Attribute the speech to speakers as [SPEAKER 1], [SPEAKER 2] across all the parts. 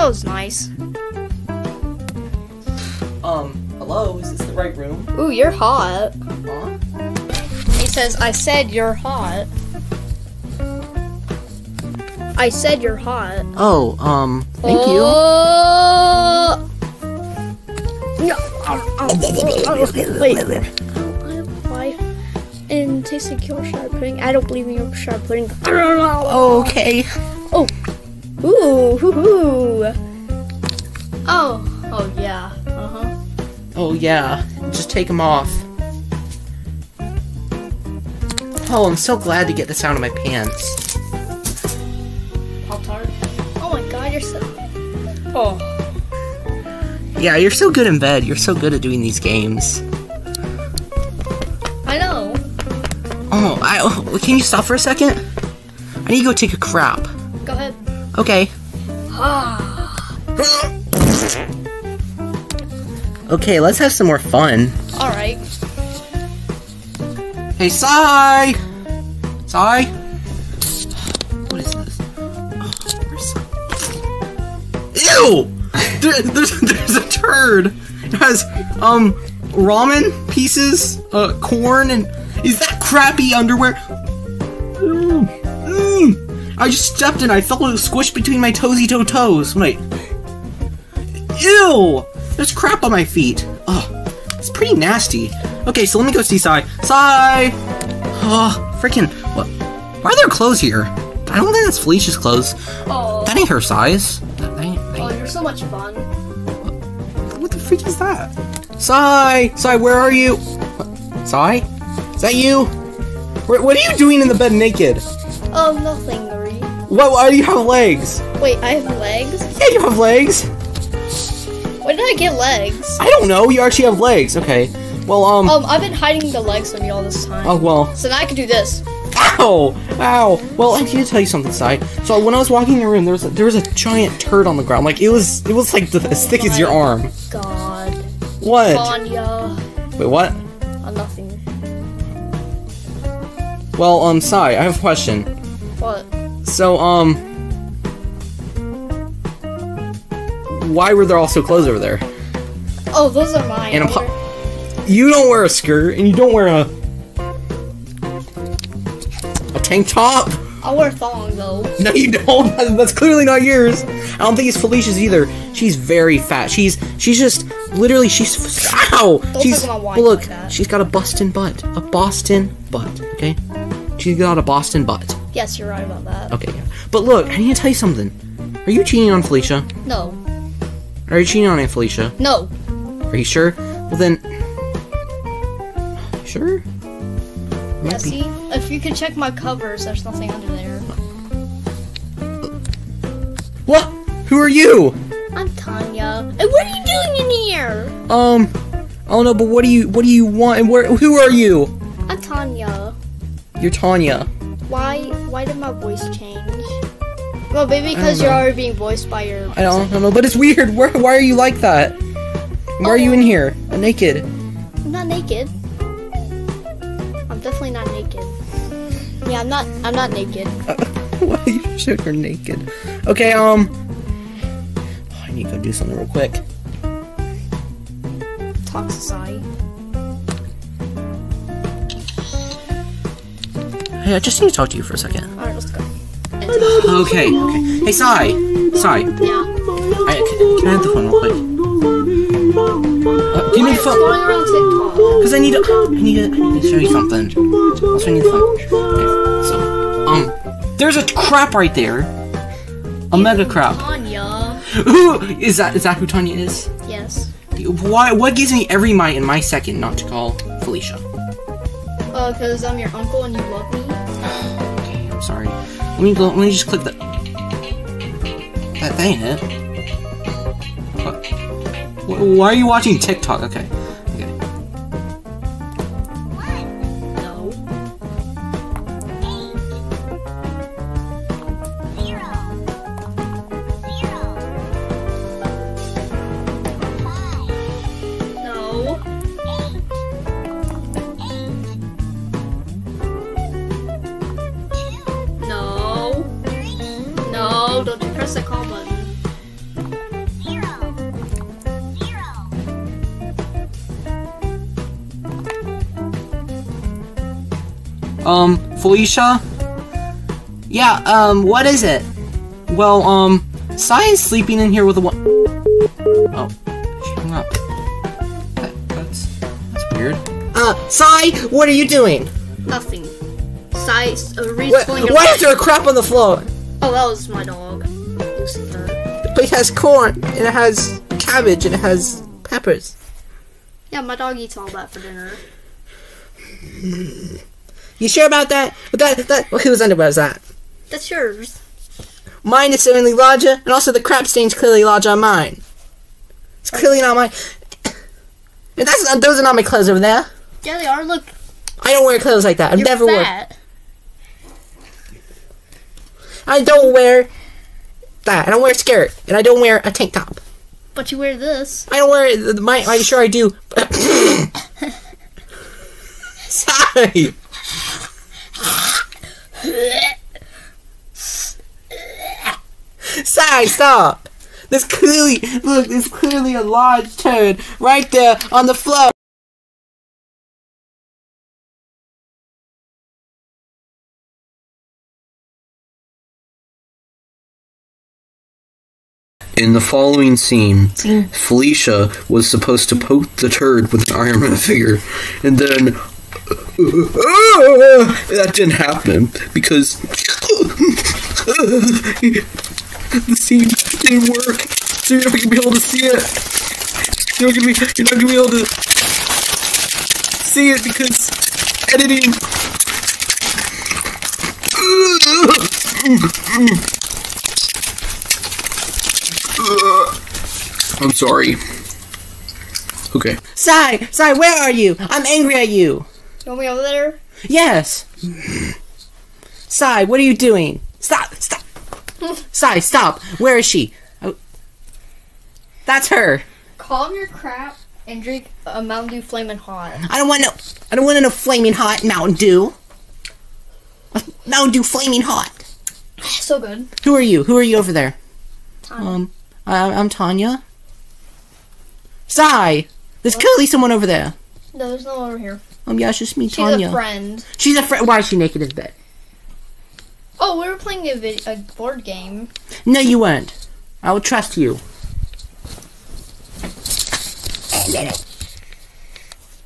[SPEAKER 1] That was nice.
[SPEAKER 2] Um, hello, is this the right room?
[SPEAKER 1] Ooh, you're hot.
[SPEAKER 2] Huh?
[SPEAKER 1] He says, I said you're hot. I said you're hot.
[SPEAKER 2] Oh, um, thank you.
[SPEAKER 1] Oh! No. Wait. I have life in tasting Yorkshire pudding. I don't believe in Yorkshire pudding.
[SPEAKER 2] Oh, okay.
[SPEAKER 1] Ooh, hoo, hoo. Oh, oh yeah. Uh huh.
[SPEAKER 2] Oh, yeah. Just take them off. Oh, I'm so glad to get this out of my pants.
[SPEAKER 1] Pop tart. Oh my god, you're so. Oh.
[SPEAKER 2] Yeah, you're so good in bed. You're so good at doing these games.
[SPEAKER 1] I know.
[SPEAKER 2] Oh, I, oh, can you stop for a second? I need to go take a crap. Okay. Okay, let's have some more fun.
[SPEAKER 1] Alright.
[SPEAKER 2] Hey, Cy! Cy? What is this? Oh. Ew! There- there's, there's a turd! It has, um, ramen pieces, uh, corn, and. Is that crappy underwear? Mm, mm. I just stepped in, I felt it squish between my toesy toe toes. Wait. Ew! There's crap on my feet. Oh, it's pretty nasty. Okay, so let me go see Cy. Cy! Oh, freaking. What? Why are there clothes here? I don't think that's Felicia's clothes.
[SPEAKER 1] Oh.
[SPEAKER 2] That ain't her size. That ain't, that
[SPEAKER 1] Oh, you're so much fun.
[SPEAKER 2] what the freak is that? Cy! Cy, where are you? What? Cy? Is that you? What, what are you doing in the bed naked?
[SPEAKER 1] Oh, nothing, Marie.
[SPEAKER 2] What? Why do you have legs?
[SPEAKER 1] Wait, I have legs?
[SPEAKER 2] Yeah, you have legs.
[SPEAKER 1] When did I get legs?
[SPEAKER 2] I don't know. You actually have legs. Okay. Well, um.
[SPEAKER 1] Um, I've been hiding the legs from you all this time.
[SPEAKER 2] Oh well.
[SPEAKER 1] So now I can do this.
[SPEAKER 2] Ow! Ow! Well, I need to tell you something, Cy. So when I was walking in the room, there was a, there was a giant turd on the ground. Like it was it was like the, as thick as your arm.
[SPEAKER 1] God.
[SPEAKER 2] What?
[SPEAKER 1] Tanya.
[SPEAKER 2] Wait, what?
[SPEAKER 1] Oh, nothing.
[SPEAKER 2] Well, um, Cy, I have a question.
[SPEAKER 1] What?
[SPEAKER 2] So, um, why were there also clothes over there?
[SPEAKER 1] Oh, those are mine.
[SPEAKER 2] And po- You don't wear a skirt, and you don't wear a a tank top.
[SPEAKER 1] I'll wear a thong, though.
[SPEAKER 2] No, you don't. That's clearly not yours. I don't think it's Felicia's either. She's very fat. She's she's just literally she's ow.
[SPEAKER 1] Don't
[SPEAKER 2] she's look.
[SPEAKER 1] like
[SPEAKER 2] she's got a Boston butt. A Boston butt. Okay. She's got a Boston butt.
[SPEAKER 1] Yes, you're right about that.
[SPEAKER 2] Okay. Yeah. But look, I need to tell you something. Are you cheating on Felicia?
[SPEAKER 1] No.
[SPEAKER 2] Are you cheating on Aunt Felicia?
[SPEAKER 1] No.
[SPEAKER 2] Are you sure? Well then. Sure.
[SPEAKER 1] Yeah, see? If you can check my covers, there's nothing under there.
[SPEAKER 2] What? Who are you?
[SPEAKER 1] I'm Tanya. And what are you doing in here?
[SPEAKER 2] Um. I don't know, but what do you what do you want? And where? Who are you?
[SPEAKER 1] I'm Tanya.
[SPEAKER 2] You're Tanya.
[SPEAKER 1] Why why did my voice change? Well, maybe because you're already being voiced by your.
[SPEAKER 2] I don't, I don't know, but it's weird. Where, why are you like that? Why are you in here? Uh, naked.
[SPEAKER 1] I'm not naked. I'm definitely not naked. Yeah, I'm not. I'm not naked.
[SPEAKER 2] why you showed her naked? Okay, um. oh, I need to go do something real quick.
[SPEAKER 1] Talk
[SPEAKER 2] Hey, I just need to talk to you for a second.
[SPEAKER 1] All right, let's go.
[SPEAKER 2] Okay, okay. Hey, Cy. Cy.
[SPEAKER 1] Yeah.
[SPEAKER 2] I, can, can I have the phone real quick? Uh, give me the phone.
[SPEAKER 1] Going around TikTok.
[SPEAKER 2] Because I need to. I need to. I need to show you something. Also, I need the phone. Okay, so. Um. There's a crap right there. A mega crap.
[SPEAKER 1] Tanya.
[SPEAKER 2] Who is that? Is that who Tanya is?
[SPEAKER 1] Yes.
[SPEAKER 2] Why? What gives me every might in my second not to call Felicia?
[SPEAKER 1] Uh, cause I'm your uncle and you love me.
[SPEAKER 2] Sorry. Let me go. Let me just click the. That, that ain't it. Eh? What? Why are you watching TikTok? Okay.
[SPEAKER 3] Um, Felicia? Yeah, um, what is it? Well, um, Cy is sleeping in here with a one. Oh, she hung up. That, that's, that's weird.
[SPEAKER 2] Uh, Cy, what are you doing?
[SPEAKER 1] Nothing. Size. Uh, Reed's
[SPEAKER 2] What, why is there a crap on the floor?
[SPEAKER 1] Oh, that was my dog. Lucifer.
[SPEAKER 2] But it has corn, and it has cabbage, and it has peppers.
[SPEAKER 1] Yeah, my dog eats all that for dinner.
[SPEAKER 2] You sure about that? But that, that, well, whose underwear is that?
[SPEAKER 1] That's yours.
[SPEAKER 2] Mine is certainly larger, and also the crap stain's clearly larger on mine. It's clearly not mine. And that's not, those are not my clothes over there.
[SPEAKER 1] Yeah, they are. Look,
[SPEAKER 2] I don't wear clothes like that. I've
[SPEAKER 1] you're
[SPEAKER 2] never worn.
[SPEAKER 1] fat.
[SPEAKER 2] I don't wear that. I don't wear a skirt, and I don't wear a tank top.
[SPEAKER 1] But you wear this.
[SPEAKER 2] I don't wear the- my. I'm sure I do. Sorry. Sorry, stop. There's clearly look. There's clearly a large turd right there on the floor.
[SPEAKER 3] In the following scene, Felicia was supposed to poke the turd with an Iron Man figure, and then that didn't happen because the scene didn't work. So you're not gonna be able to see it. You're not gonna be. You're not gonna be able to see it because editing. I'm sorry. Okay.
[SPEAKER 2] Cy, Cy, where are you? I'm angry at you.
[SPEAKER 1] You want me over there?
[SPEAKER 2] Yes. Cy, what are you doing? Stop! Stop! Cy, stop! Where is she? Oh. That's her.
[SPEAKER 1] Calm your crap and drink a Mountain Dew flaming Hot.
[SPEAKER 2] I don't want no. I don't want no flaming hot Mountain Dew. Mountain Dew flaming hot.
[SPEAKER 1] So good.
[SPEAKER 2] Who are you? Who are you over there?
[SPEAKER 1] Tanya.
[SPEAKER 2] Um, I, I'm Tanya. Cy, there's clearly someone over there.
[SPEAKER 1] No, there's no one over here.
[SPEAKER 2] Um, yeah, it's just me,
[SPEAKER 1] She's
[SPEAKER 2] Tanya.
[SPEAKER 1] a friend.
[SPEAKER 2] She's a friend. Why is she naked in bed?
[SPEAKER 1] Oh, we were playing a, a board game.
[SPEAKER 2] No, you weren't. I will trust you.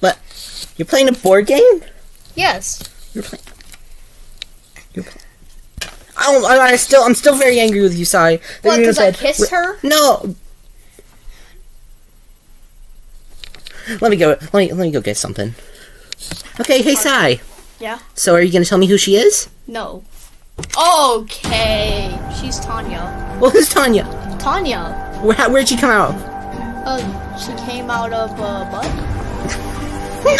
[SPEAKER 2] What? You're playing a board game?
[SPEAKER 1] Yes.
[SPEAKER 2] You're playing. You're playing. I don't. I, I still. I'm still very angry with you, Cy. that
[SPEAKER 1] What, because I kissed her?
[SPEAKER 2] No. Let me go. Let me. Let me go get something. Okay. Hey, Cy.
[SPEAKER 1] Yeah.
[SPEAKER 2] So, are you gonna tell me who she is?
[SPEAKER 1] No. Okay. She's Tanya.
[SPEAKER 2] Well, who's Tanya?
[SPEAKER 1] Tanya.
[SPEAKER 2] Where, where'd she come out? of?
[SPEAKER 1] Uh, she came out of uh, butt.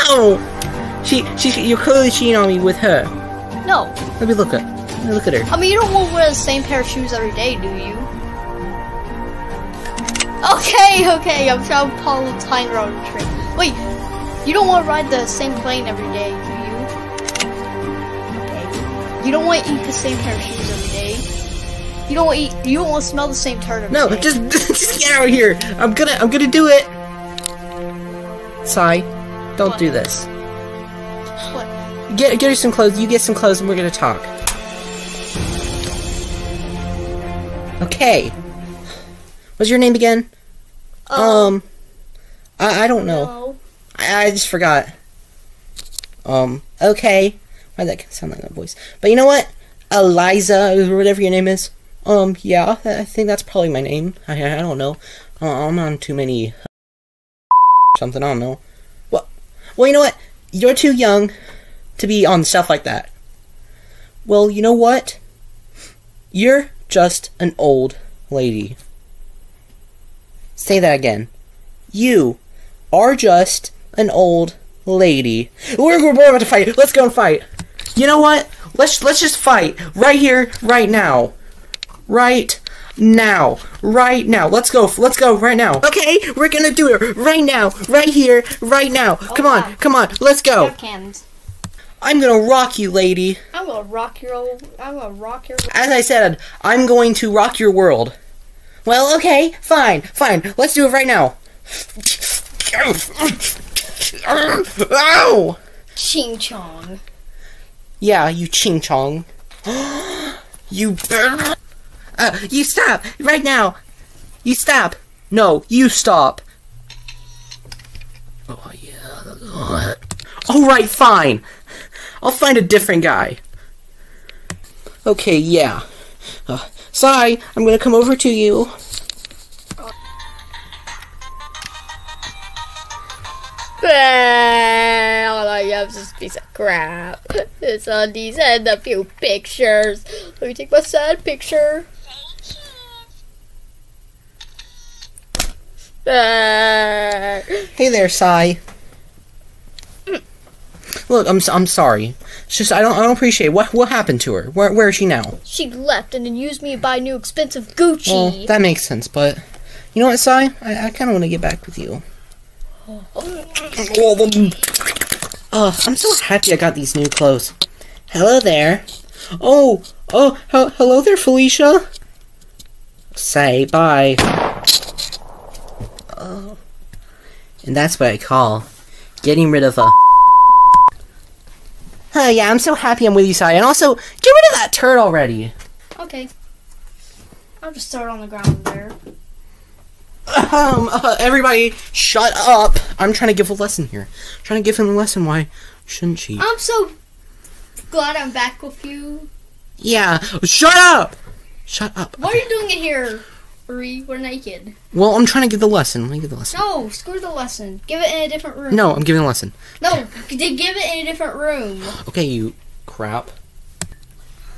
[SPEAKER 2] No. She. She. You're clearly cheating on me with her.
[SPEAKER 1] No.
[SPEAKER 2] Let me look at. Let me look at her.
[SPEAKER 1] I mean, you don't want to wear the same pair of shoes every day, do you? Okay, okay, I'm trying to follow the time road trick. Wait, you don't want to ride the same plane every day, do you? Okay. You don't want to eat the same pair of shoes every day. You don't want to eat. You don't want to smell the same turd every
[SPEAKER 2] No,
[SPEAKER 1] day.
[SPEAKER 2] just just get out of here. I'm gonna I'm gonna do it. Cy, don't
[SPEAKER 1] What?
[SPEAKER 2] do this.
[SPEAKER 1] What?
[SPEAKER 2] Get get her some clothes. You get some clothes, and we're gonna talk. Okay. What's your name again? Um, I I don't know.
[SPEAKER 1] No.
[SPEAKER 2] I, just forgot. Um. Okay. Why did that sound like that voice? But you know what? Eliza or whatever your name is. Um. Yeah. I I think that's probably my name. I I don't know. Uh, I'm on too many. Something I don't know. Well, well, you know what? You're too young to be on stuff like that. Well, you know what? You're just an old lady. Say that again. You are just an old lady. We're, we're about to fight. Let's go and fight. You know what? Let's let's just fight right here, right now, right now, right now. Let's go. Let's go right now. Okay, we're gonna do it right now, right here, right now. Oh, come on, come on. Let's go. I'm gonna rock you, lady.
[SPEAKER 1] I'm gonna rock your old. I'm gonna rock your.
[SPEAKER 2] As I said, I'm going to rock your world. Well, okay, fine, fine. Let's do it right now. Ow!
[SPEAKER 1] Ching chong.
[SPEAKER 2] Yeah, you ching chong. you. Uh, you stop right now. You stop. No, you stop. Oh yeah. All right, fine. I'll find a different guy. Okay, yeah. Uh, Cy, I'm gonna come over to you.
[SPEAKER 1] Piece of crap. It's on these and a few pictures. Let me take my sad picture.
[SPEAKER 2] Hey there, Cy. Look, I'm I'm sorry. It's just I don't I don't appreciate what what happened to her. Where where is she now?
[SPEAKER 1] She left and then used me to buy new expensive Gucci.
[SPEAKER 2] Well, that makes sense, but you know what, Cy? I, I kind of want to get back with you. Oh. Oh, I'm so happy I got these new clothes. Hello there. Oh, oh, he- hello there, Felicia. Say bye. Oh, and that's what I call getting rid of a. Oh yeah, I'm so happy I'm with you, Cy. And also, get rid of that turd already.
[SPEAKER 1] okay. I'll just throw it on the ground there.
[SPEAKER 2] Um, uh, everybody, shut up. I'm trying to give a lesson here. I'm trying to give him a lesson why shouldn't she?
[SPEAKER 1] I'm so glad I'm back with you.
[SPEAKER 2] Yeah, shut up! Shut up.
[SPEAKER 1] What are you doing in here, Uri? We're naked.
[SPEAKER 2] Well, I'm trying to give the lesson. Let me give the lesson.
[SPEAKER 1] No, screw the lesson. Give it in a different room.
[SPEAKER 2] No, I'm giving a lesson.
[SPEAKER 1] No, give it in a different room.
[SPEAKER 2] Okay, you crap.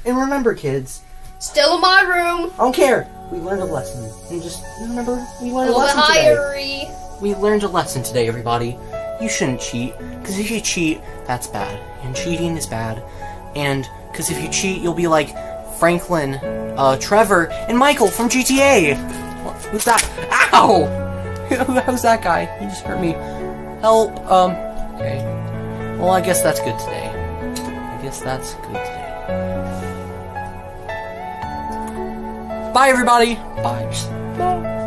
[SPEAKER 2] And remember, kids,
[SPEAKER 1] Still in my room.
[SPEAKER 2] I don't care. We learned a lesson. And just remember, we learned a, lesson today. We learned a lesson today, everybody. You shouldn't cheat, because if you cheat, that's bad. And cheating is bad. And, because if you cheat, you'll be like Franklin, uh, Trevor, and Michael from GTA! Who's that? Ow! Who- Who's that guy? He just hurt me. Help, um, okay. Well, I guess that's good today. I guess that's good today. Bye, everybody!
[SPEAKER 1] Bye.